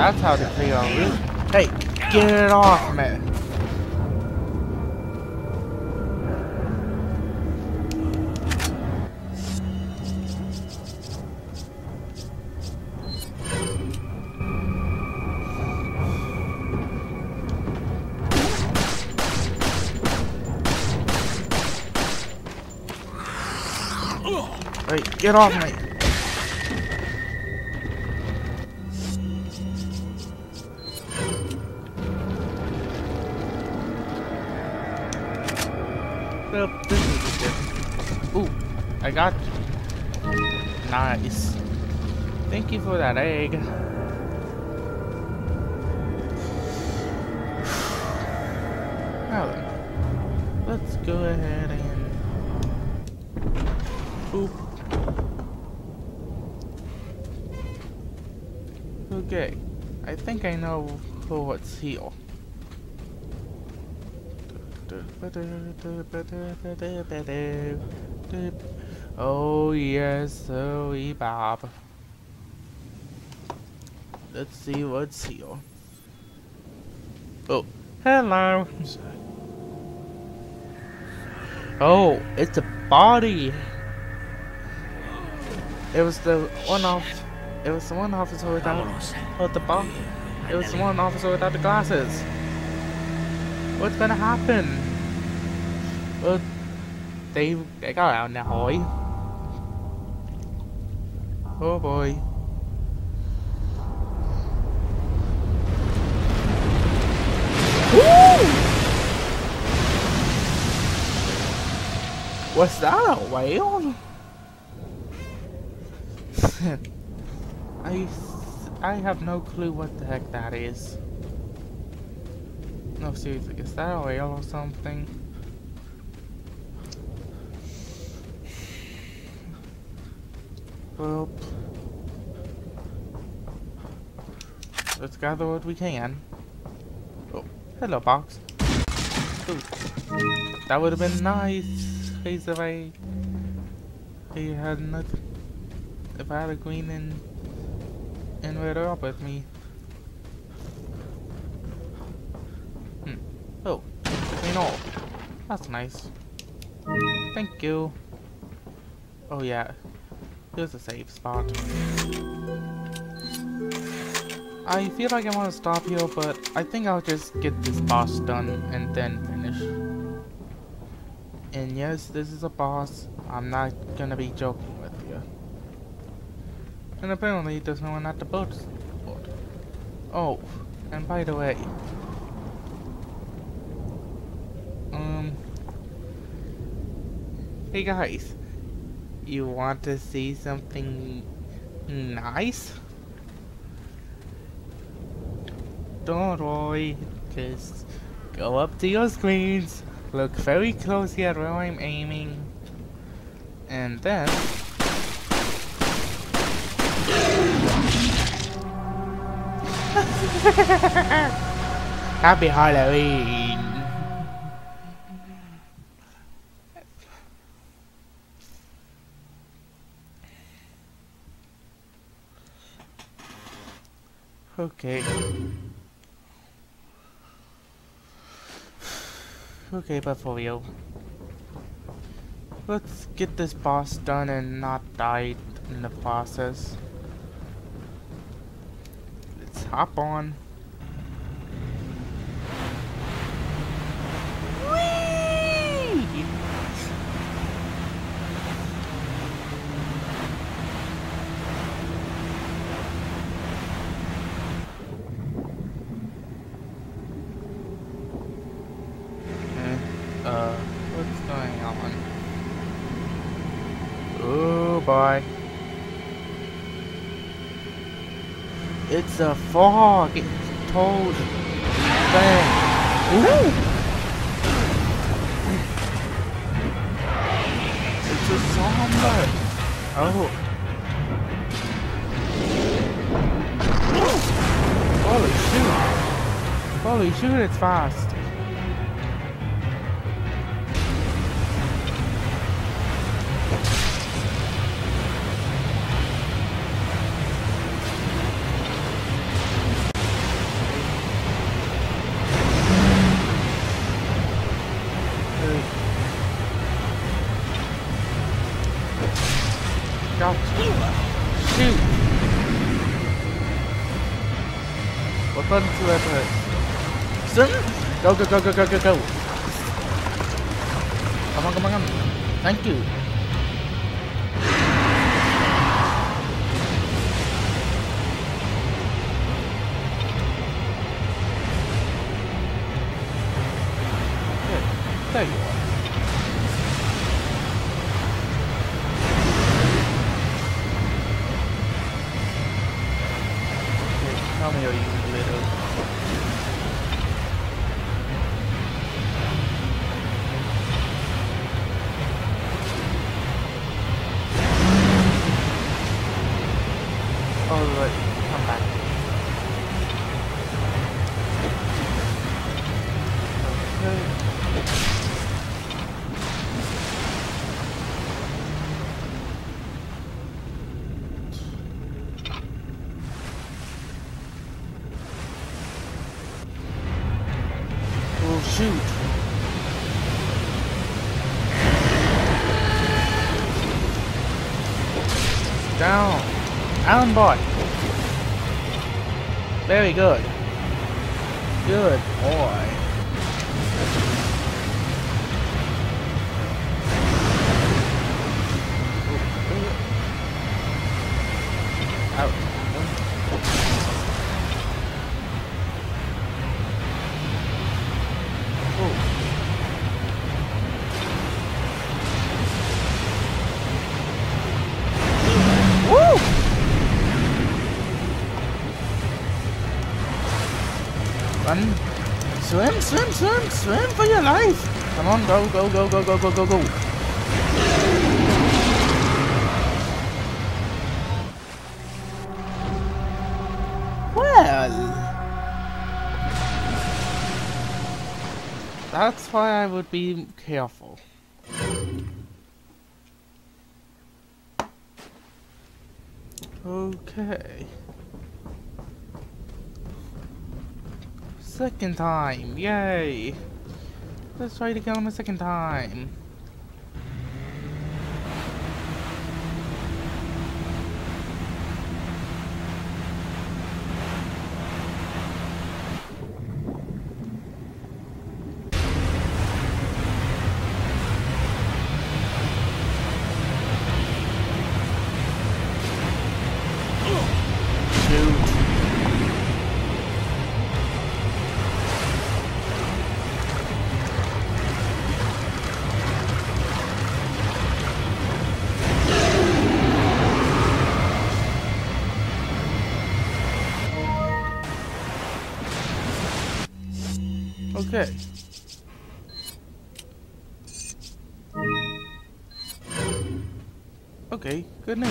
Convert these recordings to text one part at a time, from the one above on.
That's how clear a room. Hey, get it off man. Hey, get off me. Well, this is good. Ooh, I got. Nice. Thank you for that egg. Now then, let's go ahead and boop. Okay, I think I know who what's here. Oh yes, oh Bob. Let's see what's here. Oh, hello. Oh, it's a body. It was the one off. It was the one officer without with the bomb. It was the one officer without the glasses. What's gonna happen? They they got out now, boy. Oh boy. Woo! Was that a whale? I I have no clue what the heck that is. No, seriously, is that a whale or something? Well, let's gather what we can. Oh, hello, box. Ooh. That would have been nice if I, if I had nothing. If I had a queen and and red up with me. Hmm. Oh, queen all. That's nice. Thank you. Oh yeah, here's a safe spot. I feel like I want to stop here, but I think I'll just get this boss done and then finish. And yes, this is a boss. I'm not gonna be joking with you. And apparently there's no one at the boat. Oh, and by the way, um, hey guys, you want to see something nice? Don't worry, just go up to your screens, look very closely at where I'm aiming, and then Happy Halloween! Okay. Okay, but for real. Let's get this boss done and not die in the process. Let's hop on. Whee! Eh, Uh, what's going on? Boy. It's a fog. It's told. Bang. Ooh. It's a somber. Oh. Holy shoot. Holy shoot, it's fast. Go, go, go, go, go, go. Come on, come on, come on. Thank you. Oh, shoot down. Alan boy. Very good. Good Swim, swim, for your life. Come on, go, go, go, go, go, go, go, go. Well. That's why I would be careful. Okay. Second time, yay! Let's try to kill him a second time. Okay. Okay, good news.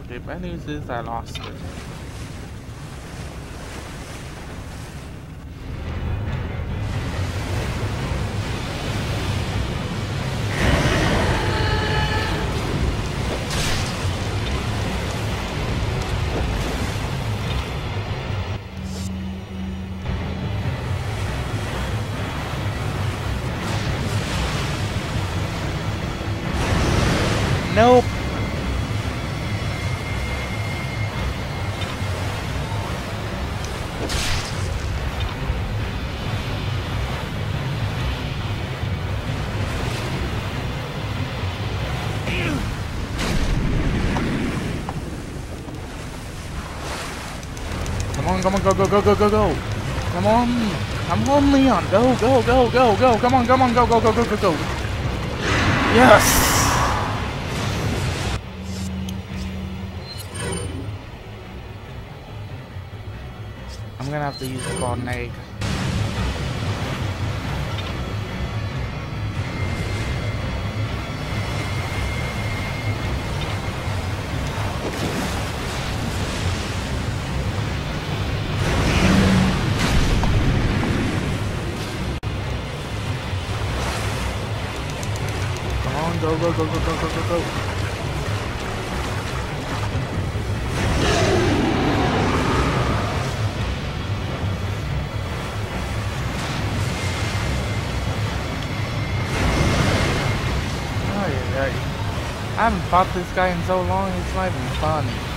Okay, bad news is I lost it. On, come on, go, go, go, go, go, go. Come on. Come on, Leon. Go, go, go, go, go. Come on, come on, go, go, go, go, go, go. Yes. I'm gonna have to use the golden egg. Go, go, go, go, go, go, go. I haven't fought this guy in so long, it's not even funny.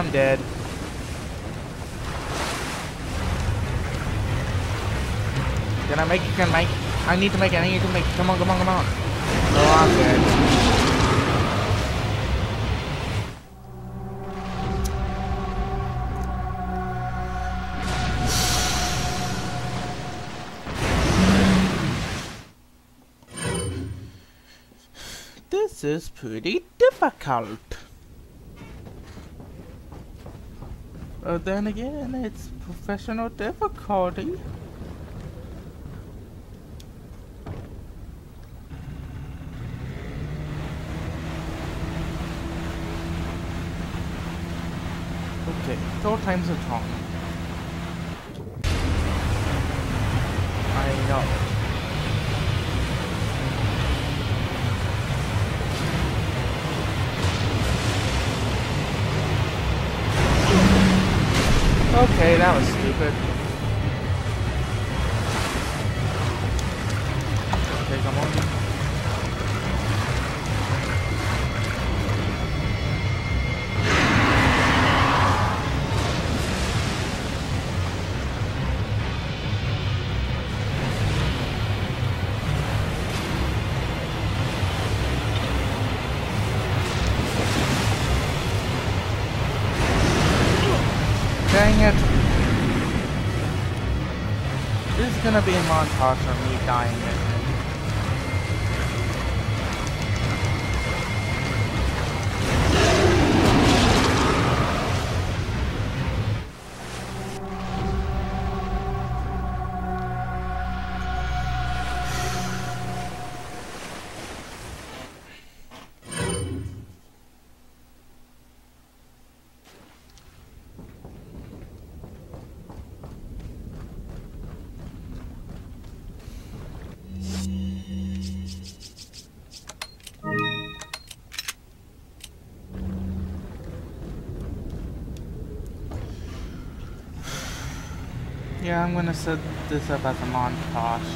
I'm dead. Can I make it? Can I make? I need to make it. I need to make it. Come on, come on, come on. Oh, I'm dead. This is pretty difficult. But then again, it's professional difficulty. Okay, four times a charm. I know. Okay, that was stupid. This is gonna be a montage of me dying. Yeah, I'm gonna set this up as a montage.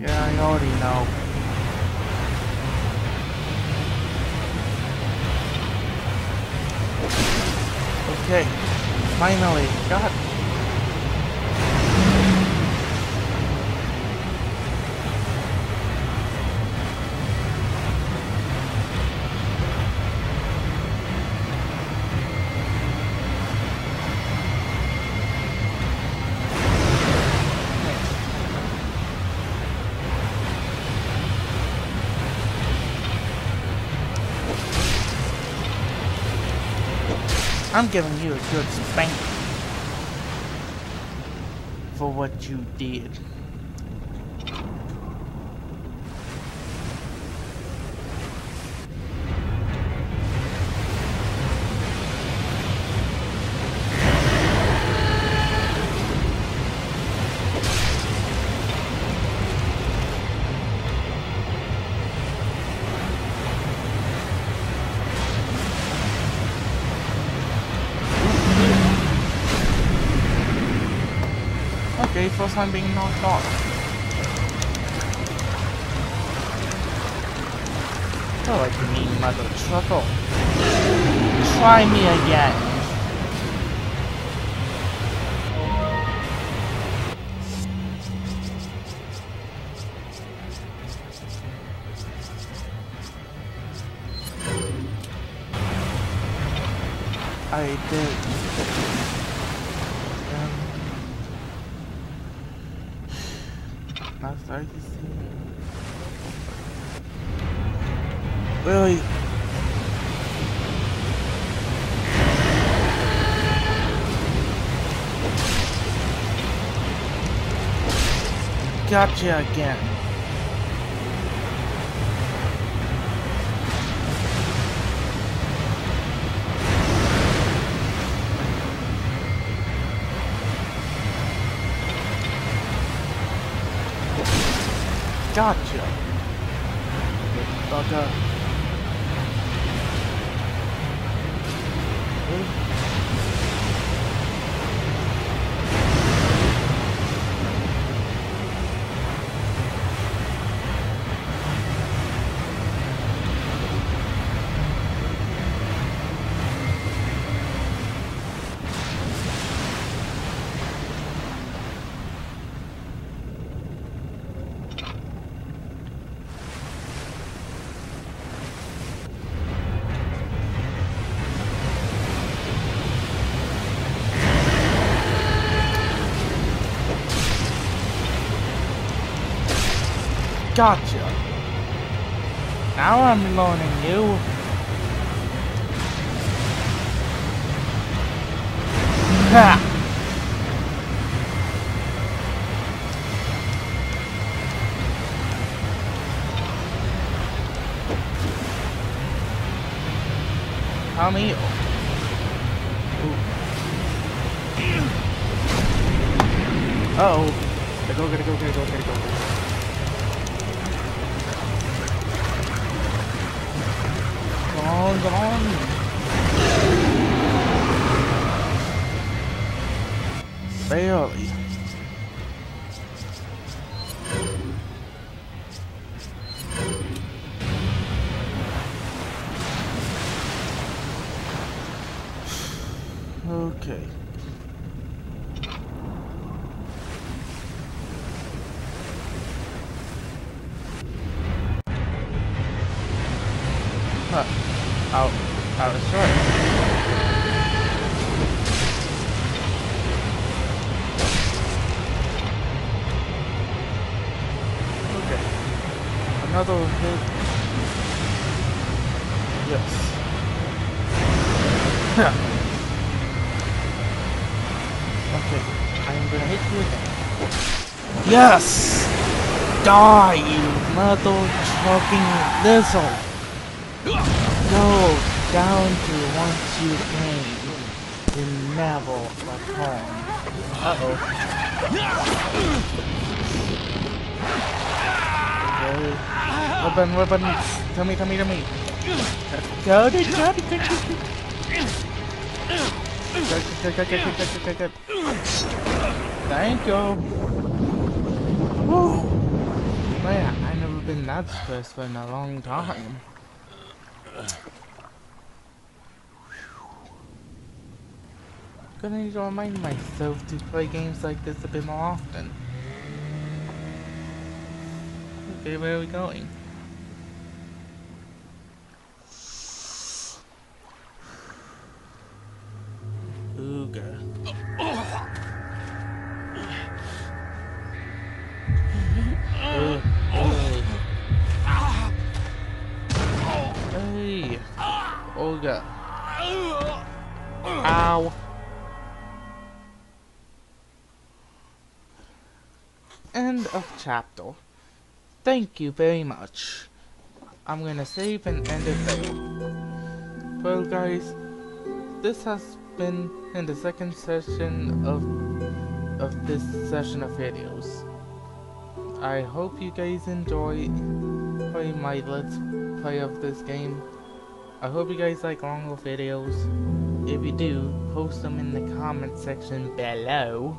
Yeah, I already know. Okay, finally, God. I'm giving you a good spank for what you did. First time being knocked off. Oh, like mean mother truckle. Try me again. I did. To see. Really? Gotcha again. Gotcha. Fucker. Gotcha. Now I'm learning you. Ha! Tommy. Uh oh. Gotta go, gotta go, gotta go, gotta go. Go. on. Barely. Okay. Huh out out of sorts. Okay. Another hit. Yes. okay. I'm gonna hit you again. Yes! Die, you mother trucking lizard! Go down to once you came Neville at home. Uh-oh. Okay. Weapon, weapon. Tell me, tell me, tell me. Got it, got it, got it. Good, good, good, good, good, good, good, good. Thank you. Woo. Man, I've never been that stressed in a long time. Gonna need to remind myself to play games like this a bit more often. Okay, where are we going? Chapter. Thank you very much. I'm gonna save and end it there. Well guys, this has been in the second session of of this session of videos. I hope you guys enjoy playing my let's play of this game. I hope you guys like longer videos. If you do, post them in the comment section below